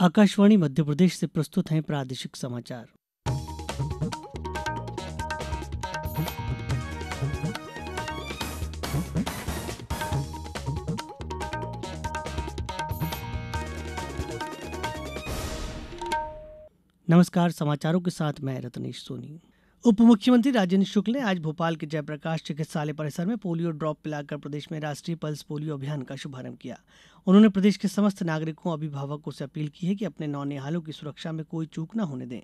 आकाशवाणी मध्य प्रदेश से प्रस्तुत हैं प्रादेशिक समाचार। नमस्कार, समाचारों के साथ मैं रतनेश सोनी। उप मुख्यमंत्री राजेंद्र शुक्ल ने आज भोपाल के जयप्रकाश चिकित्सालय परिसर में पोलियो ड्रॉप पिलाकर प्रदेश में राष्ट्रीय पल्स पोलियो अभियान का शुभारंभ किया। उन्होंने प्रदेश के समस्त नागरिकों, अभिभावकों से अपील की है कि अपने नौनिहालों की सुरक्षा में कोई चूक न होने दें।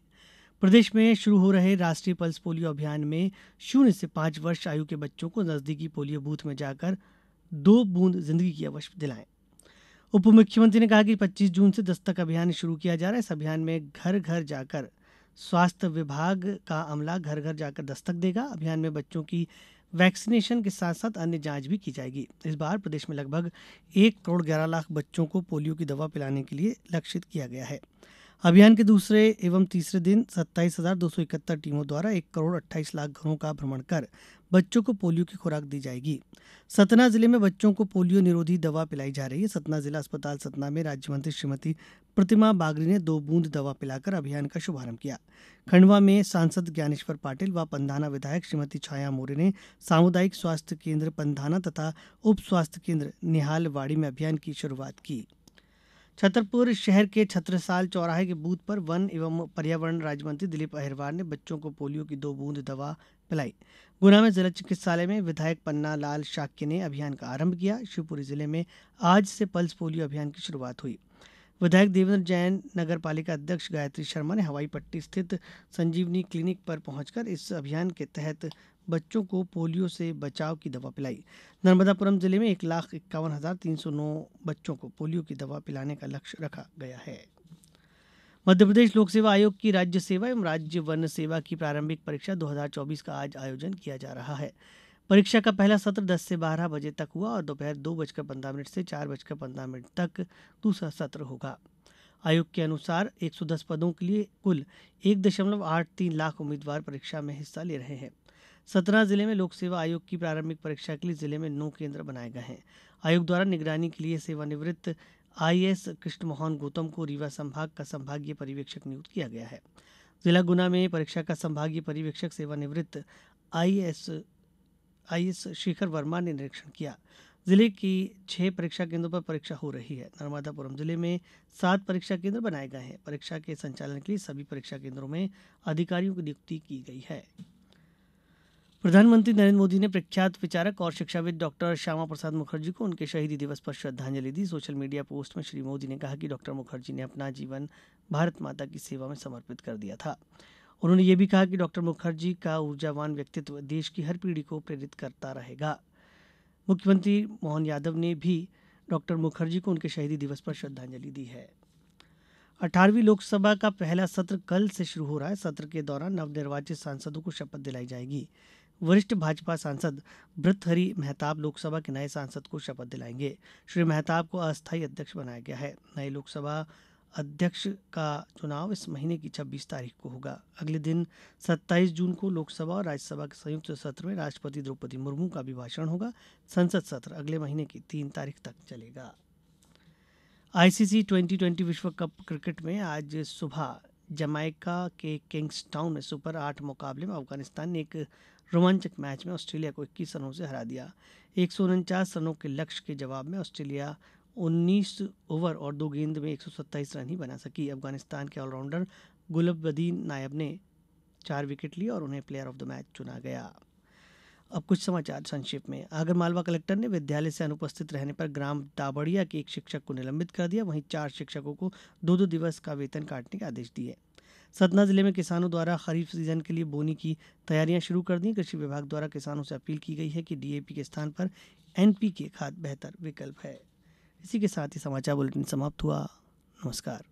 प्रदेश में शुरू हो रहे राष्ट्रीय पल्स पोलियो अभियान में शून्य से पाँच वर्ष आयु के बच्चों को नजदीकी पोलियो बूथ में जाकर दो बूंद ज़िंदगी की अवश्य दिलाएँ। उप मुख्यमंत्री ने कहा कि 25 जून से दस्तक अभियान शुरू किया जा रहा है। इस अभियान में घर घर जाकर स्वास्थ्य विभाग का अमला घर घर जाकर दस्तक देगा। अभियान में बच्चों की वैक्सीनेशन के साथ साथ अन्य जाँच भी की जाएगी। इस बार प्रदेश में लगभग एक करोड़ ग्यारह लाख बच्चों को पोलियो की दवा पिलाने के लिए लक्षित किया गया है। अभियान के दूसरे एवं तीसरे दिन सत्ताईस हज़ार दो सौ इकहत्तर टीमों द्वारा एक करोड़ अट्ठाईस लाख घरों का भ्रमण कर बच्चों को पोलियो की खुराक दी जाएगी। सतना ज़िले में बच्चों को पोलियो निरोधी दवा पिलाई जा रही है। सतना जिला अस्पताल सतना में राज्य मंत्री श्रीमती प्रतिमा बागरी ने दो बूंद दवा पिलाकर अभियान का शुभारंभ किया। खंडवा में सांसद ज्ञानेश्वर पाटिल व पंधाना विधायक श्रीमती छाया मोरे ने सामुदायिक स्वास्थ्य केंद्र पंधाना तथा उप स्वास्थ्य केंद्र निहालवाड़ी में अभियान की शुरुआत की। छतरपुर शहर के छत्रसाल चौराहे के बूथ पर वन एवं पर्यावरण राज्य मंत्री दिलीप अहिरवार ने बच्चों को पोलियो की दो बूंद दवा पिलाई। गुना में जिला चिकित्सालय में विधायक पन्ना लाल शाक्य ने अभियान का आरंभ किया। शिवपुरी ज़िले में आज से पल्स पोलियो अभियान की शुरुआत हुई। विधायक देवेंद्र जैन नगर पालिका अध्यक्ष गायत्री शर्मा ने हवाई पट्टी स्थित संजीवनी क्लिनिक पर पहुंचकर इस अभियान के तहत बच्चों को पोलियो से बचाव की दवा पिलाई। नर्मदापुरम ज़िले में एक लाख इक्यावन हज़ार तीन सौ नौ बच्चों को पोलियो की दवा पिलाने का लक्ष्य रखा गया है। मध्यप्रदेश लोक सेवा आयोग की राज्य सेवा एवं राज्य वन सेवा की प्रारंभिक परीक्षा 2024 का आज आयोजन किया जा रहा है। परीक्षा का पहला सत्र 10 से 12 बजे तक हुआ और दोपहर दो बजकर पंद्रह मिनट से चार बजकर पंद्रह मिनट तक दूसरा सत्र होगा। आयोग के अनुसार 110 पदों के लिए कुल एक दशमलव आठ तीन लाख उम्मीदवार परीक्षा में हिस्सा ले रहे हैं। सतना ज़िले में लोक सेवा आयोग की प्रारंभिक परीक्षा के लिए ज़िले में नौ केंद्र बनाए गए हैं। आयोग द्वारा निगरानी के लिए सेवानिवृत्त आईएएस कृष्ण मोहन गौतम को रीवा संभाग का संभागीय पर्यवेक्षक नियुक्त किया गया है। जिला गुना में परीक्षा का संभागीय पर्यवेक्षक सेवानिवृत्त आईएएस आईएस शेखर वर्मा ने निरीक्षण किया। ज़िले की छह परीक्षा केंद्रों पर परीक्षा हो रही है। नर्मदापुरम ज़िले में सात परीक्षा केंद्र बनाए गए हैं। परीक्षा के संचालन के लिए सभी परीक्षा केंद्रों में अधिकारियों की नियुक्ति की गई है। प्रधानमंत्री नरेंद्र मोदी ने प्रख्यात विचारक और शिक्षाविद डॉक्टर श्यामा प्रसाद मुखर्जी को उनके शहीदी दिवस पर श्रद्धांजलि दी। सोशल मीडिया पोस्ट में श्री मोदी ने कहा कि डॉक्टर मुखर्जी ने अपना जीवन भारत माता की सेवा में समर्पित कर दिया था। उन्होंने ये भी कहा कि डॉक्टर मुखर्जी का ऊर्जावान व्यक्तित्व देश की हर पीढ़ी को प्रेरित करता रहेगा। मुख्यमंत्री मोहन यादव ने भी डॉक्टर मुखर्जी को उनके शहीदी दिवस पर श्रद्धांजलि दी है। अठारहवीं लोकसभा का पहला सत्र कल से शुरू हो रहा है। सत्र के दौरान नवनिर्वाचित सांसदों को शपथ दिलाई जाएगी। वरिष्ठ भाजपा सांसद भृतहरि मेहताब लोकसभा के नए सांसद को शपथ दिलाएँगे। श्री मेहताब को अस्थायी अध्यक्ष बनाया गया है। नए लोकसभा अध्यक्ष का चुनाव इस महीने की 26 तारीख को होगा। अगले दिन 27 जून को लोकसभा और राज्यसभा के संयुक्त सत्र में राष्ट्रपति द्रौपदी मुर्मू का अभिभाषण होगा। संसद सत्र अगले महीने की तीन तारीख तक चलेगा। आईसीसी 2020 विश्व कप क्रिकेट में आज सुबह जमाइका के किंग्स टाउन में सुपर आठ मुकाबले में अफ़गानिस्तान ने एक रोमांचक मैच में ऑस्ट्रेलिया को इक्कीस रनों से हरा दिया। एक सौ उनचास रनों के लक्ष्य के जवाब में ऑस्ट्रेलिया 19 ओवर और दो गेंद में एक सौ सत्ताईस रन ही बना सकी। अफ़गानिस्तान के ऑलराउंडर गुलबदीन नायब ने चार विकेट लिए और उन्हें प्लेयर ऑफ़ द मैच चुना गया। अब कुछ समाचार संक्षेप में। आगरमालवा कलेक्टर ने विद्यालय से अनुपस्थित रहने पर ग्राम दाबड़िया के एक शिक्षक को निलंबित कर दिया। वहीं चार शिक्षकों को दो दो दिवस का वेतन काटने के आदेश दिए। सतना ज़िले में किसानों द्वारा खरीफ सीज़न के लिए बोनी की तैयारियाँ शुरू कर दी। कृषि विभाग द्वारा किसानों से अपील की गई है कि डीएपी के स्थान पर एनपीके खाद बेहतर विकल्प है। इसी के साथ ही समाचार बुलेटिन समाप्त हुआ। नमस्कार।